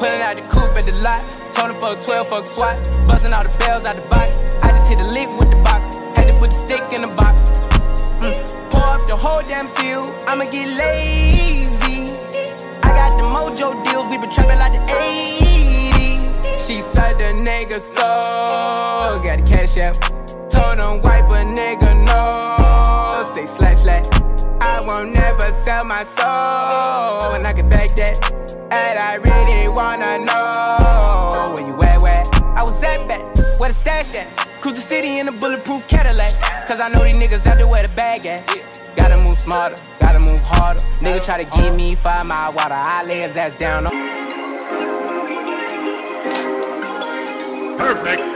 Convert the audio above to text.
Pulling out the coupe at the lot. Told him fuck 12, fuck SWAT. Busting all the bells out the box. I just hit a lick with the box. Had to put the stick in the box. Mm. Pour up the whole damn seal. I'ma get lazy. I got the mojo deals. We been trapping like the 80s. She said the nigga so. Got the cash out. Told him wipe a nigga won't never sell my soul. And I can back that. And I really wanna know where you at, where I was at back, where the stash at. Cruise the city in a bulletproof Cadillac. Cause I know these niggas out there where the bag at. Gotta move smarter, gotta move harder. Nigga try to give me five mile water, I lay his ass down. Perfect.